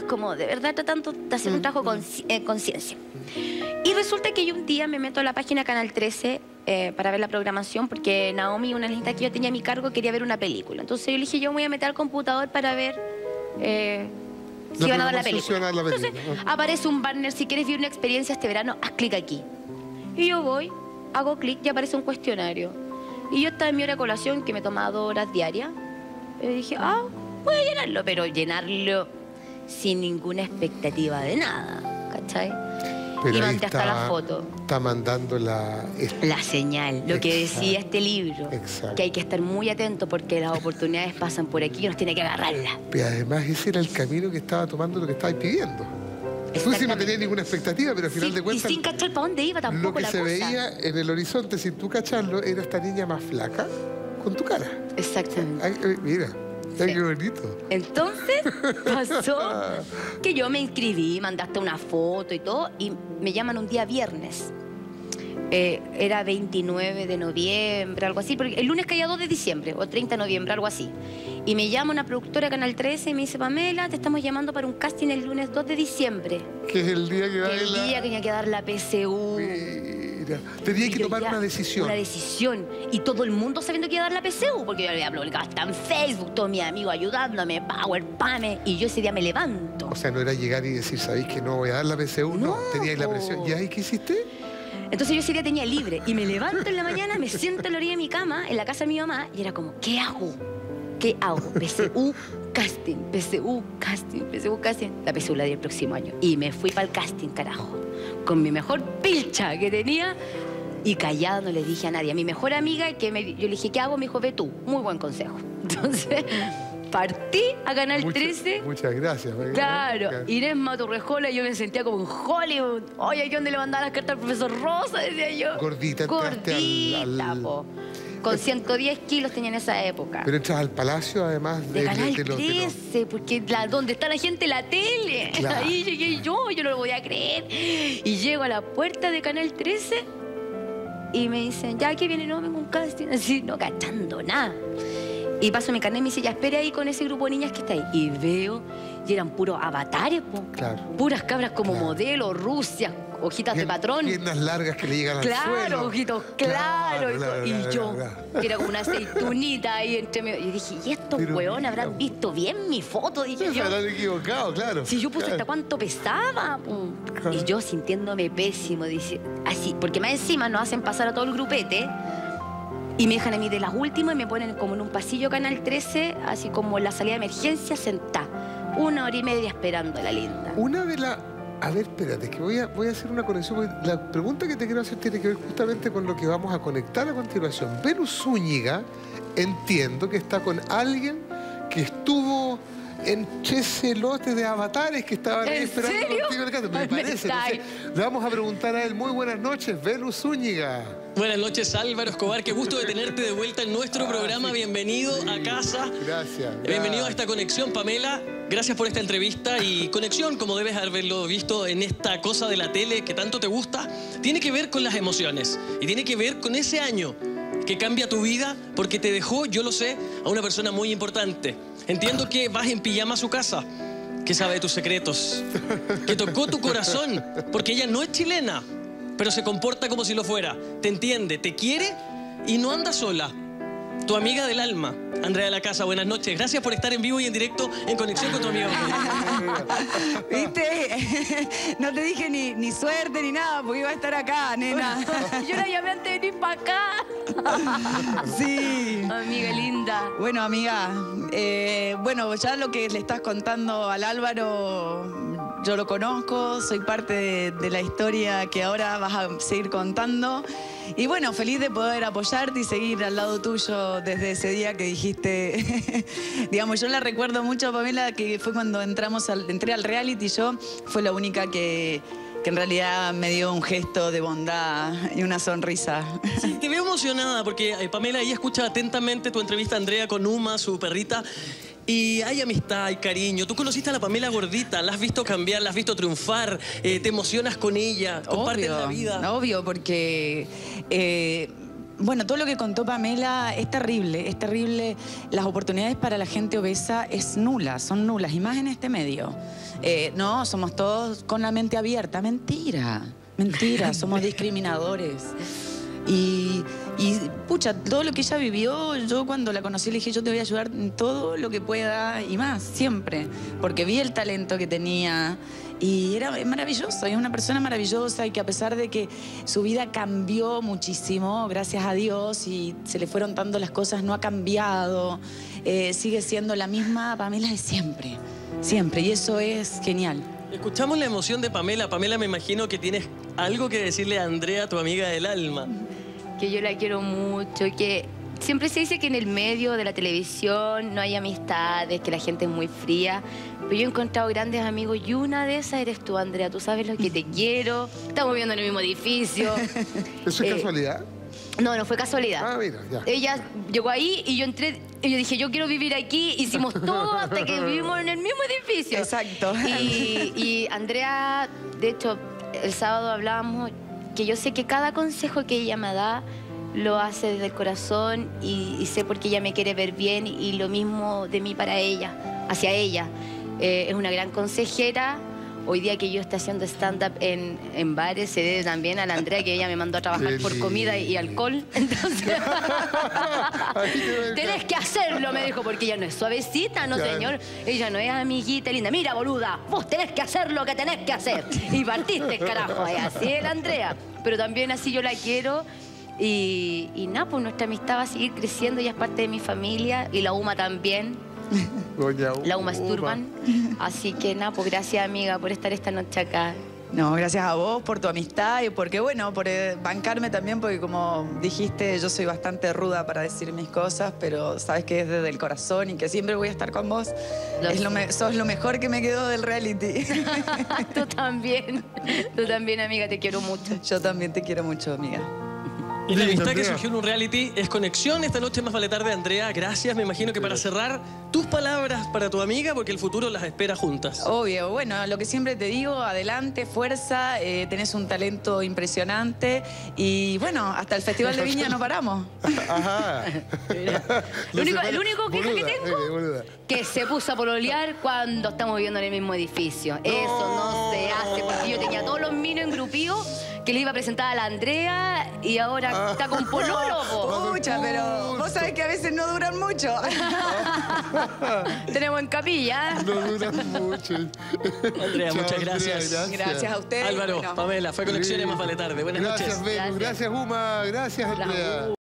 como de verdad tratando de hacer un trabajo con eh, conciencia. Y resulta que yo un día me meto a la página Canal 13 eh, para ver la programación porque Naomi, una lista que yo tenía a mi cargo, quería ver una película. Entonces yo le dije, yo me voy a meter al computador para ver eh, si van a dar la película. Entonces aparece un banner, si quieres vivir una experiencia este verano, haz clic aquí. Y yo voy, hago clic y aparece un cuestionario. Y yo estaba en mi hora de colación, que me tomaba dos horas diarias. Y dije, ah, voy a llenarlo, pero llenarlo sin ninguna expectativa de nada, ¿cachai? y mandé hasta la foto. Está mandando la... La señal, lo que decía este libro. Exacto. Que hay que estar muy atento porque las oportunidades pasan por aquí y nos tiene que agarrarlas. Y además ese era el camino que estaba tomando lo que estabais pidiendo. Sí no tenías ninguna expectativa, pero al final de cuentas... Y sin cachar para dónde iba tampoco Lo que se veía en el horizonte, sin tú cacharlo, era esta niña más flaca con tu cara. Exactamente. Mira. Ay, qué bonito. Entonces pasó que yo me inscribí, mandaste una foto y todo, y me llaman un día viernes. Eh, era 29 de noviembre, algo así, porque el lunes caía 2 de diciembre, o 30 de noviembre, algo así. Y me llama una productora de Canal 13 y me dice, Pamela, te estamos llamando para un casting el lunes 2 de diciembre. Que es el día que va a El día que tenía que dar la PCU. Tenía que tomar una decisión. Una decisión. Y todo el mundo sabiendo que iba a dar la PCU, porque yo le había publicado hasta en Facebook, todos mis amigos ayudándome, Power, Pame, y yo ese día me levanto. O sea, no era llegar y decir, ¿sabéis que no voy a dar la PCU? No, tenía la presión. ¿Y ahí qué hiciste? Entonces yo ese día tenía libre y me levanto en la mañana, me siento en la orilla de mi cama, en la casa de mi mamá, y era como, ¿qué hago? ¿Qué hago? PCU, casting, PCU, casting, PCU, casting. La PCU la di el próximo año. Y me fui para el casting, carajo. Con mi mejor pilcha que tenía. Y callado no le dije a nadie. A mi mejor amiga, que me, yo le dije, ¿qué hago? Me dijo, ve tú. Muy buen consejo. Entonces, partí a Canal 13. Muchas gracias. Claro. Inés Maturrejola, yo me sentía como en Hollywood. Oye, ¿dónde le mandaba las cartas al profesor Rosa? Decía yo. Gordita. Gordita, al, con 110 kilos tenía en esa época. Pero entras al palacio, además de, de Canal 13, porque la, donde está la gente, la tele. Ahí llegué yo, yo no lo podía creer. Y llego a la puerta de Canal 13 y me dicen, ya que viene, no, vengo un casting, así, no cachando nada. Y paso mi carnet y me dice, ya espere ahí con ese grupo de niñas que está ahí. Y veo, y eran puros avatares, po. Claro. Puras cabras como modelo, Rusia, hojitas de patrón. Piernas largas que le llegan al suelo. Claro, ojitos claro. y yo, que era como una aceitunita ahí entre medio. Y dije, ¿y estos hueones habrán visto bien mi foto? Dije yo. Se habrán equivocado, claro. Si yo puse hasta cuánto pesaba. Y yo sintiéndome pésimo, dice, así, porque más encima nos hacen pasar a todo el grupete. Y me dejan a mí de las últimas y me ponen como en un pasillo Canal 13, así como en la salida de emergencia, sentada. Una hora y media esperando a la linda. Una de las a ver, espérate, que voy a, voy a hacer una conexión. La pregunta que te quiero hacer tiene que ver justamente con lo que vamos a conectar a continuación. Venus Zúñiga, entiendo que está con alguien que estuvo en tres lotes de avatares que estaban ahí esperando contigo en el Me parece. le vamos a preguntar a él. Muy buenas noches, Venus Zúñiga. Buenas noches, Álvaro Escobar. Qué gusto de tenerte de vuelta en nuestro programa. Bienvenido a casa. Gracias. Bienvenido a esta conexión, Pamela. Gracias por esta entrevista y conexión, como debes haberlo visto en esta cosa de la tele que tanto te gusta, tiene que ver con las emociones y tiene que ver con ese año que cambia tu vida porque te dejó, yo lo sé, a una persona muy importante. Entiendo que vas en pijama a su casa, que sabe de tus secretos, que tocó tu corazón, porque ella no es chilena, pero se comporta como si lo fuera. Te entiende, te quiere y no anda sola. Tu amiga del alma, Andrea de la Casa, buenas noches. Gracias por estar en vivo y en directo en conexión con tu amiga. ¿Viste? No te dije ni, suerte ni nada, porque iba a estar acá, nena. Yo la llamé antes de venir para acá. Sí. Amiga linda. Bueno, amiga, eh, bueno, ya lo que le estás contando al Álvaro yo lo conozco, soy parte de, la historia que ahora vas a seguir contando. Y bueno, feliz de poder apoyarte y seguir al lado tuyo desde ese día que dijiste, digamos, yo la recuerdo mucho, Pamela, que fue cuando entramos al, entré al reality, yo fue la única que, que en realidad me dio un gesto de bondad y una sonrisa. Sí, te veo emocionada porque eh, Pamela, ella escucha atentamente tu entrevista a Andrea con Uma, su perrita. Y hay amistad, hay cariño. Tú conociste a la Pamela gordita, la has visto cambiar, la has visto triunfar, eh, te emocionas con ella, compartes la vida. Obvio, porque eh, bueno, todo lo que contó Pamela es terrible, es terrible. Las oportunidades para la gente obesa es nula, son nulas, y más en este medio. Eh, no, somos todos con la mente abierta. Mentira, mentira, somos discriminadores. Y, y, pucha, todo lo que ella vivió, yo cuando la conocí le dije, yo te voy a ayudar en todo lo que pueda y más, siempre. Porque vi el talento que tenía y era maravilloso, es una persona maravillosa y que a pesar de que su vida cambió muchísimo, gracias a Dios, y se le fueron dando las cosas, no ha cambiado, eh, sigue siendo la misma Pamela de siempre, siempre, y eso es genial. Escuchamos la emoción de Pamela. Pamela, me imagino que tienes algo que decirle a Andrea, tu amiga del alma que yo la quiero mucho, que siempre se dice que en el medio de la televisión no hay amistades, que la gente es muy fría, pero yo he encontrado grandes amigos y una de esas eres tú, Andrea. Tú sabes lo que te quiero, estamos viviendo en el mismo edificio. ¿Eso es eh, casualidad? No, no fue casualidad. Ah, mira, ya. Ella llegó ahí y yo entré, y yo dije, yo quiero vivir aquí, hicimos todo hasta que vivimos en el mismo edificio. Exacto. Y, y Andrea, de hecho, el sábado hablábamos, que yo sé que cada consejo que ella me da lo hace desde el corazón y, sé por qué ella me quiere ver bien y lo mismo de mí para ella, hacia ella. Eh, es una gran consejera. Hoy día que yo estoy haciendo stand-up en, en, bares, se debe también a la Andrea que ella me mandó a trabajar por comida y alcohol. Entonces, tenés que hacerlo, me dijo, porque ella no es suavecita, no señor. Ella no es amiguita linda. Mira, boluda, vos tenés que hacer lo que tenés que hacer. Y partiste, carajo, así es la Andrea. Pero también así yo la quiero y, y nada, pues nuestra amistad va a seguir creciendo, y es parte de mi familia y la UMA también. La UMA Sturban. Así que nada, pues gracias amiga por estar esta noche acá. No, gracias a vos por tu amistad y porque, bueno, por eh, bancarme también, porque como dijiste, yo soy bastante ruda para decir mis cosas, pero sabes que es desde el corazón y que siempre voy a estar con vos. es lo sos lo mejor que me quedó del reality. Tú también. Tú también, amiga, te quiero mucho. Yo también te quiero mucho, amiga. Y la amistad que surgió en un reality es conexión. Esta noche más vale tarde, Andrea. Gracias. Me imagino que para cerrar, tus palabras para tu amiga, porque el futuro las espera juntas. Obvio. Bueno, lo que siempre te digo, adelante, fuerza. Eh, tenés un talento impresionante. Y bueno, hasta el Festival de Viña no paramos. Ajá. el único, queja que tengo, eh, que se puso a pololear cuando estamos viviendo en el mismo edificio. Eso no se hace, porque yo tenía todos los minos en grupío que le iba a presentar a la Andrea y ahora ah. está con pololo. Pucha, pero vos sabés que a veces no duran mucho. Tenemos en capilla. No duran mucho. Andrea, muchas gracias. gracias. a ustedes. Álvaro, Pamela, fue Conexiones Más Vale Tarde. Buenas noches. Gracias, Gracias, Uma. Gracias, Andrea.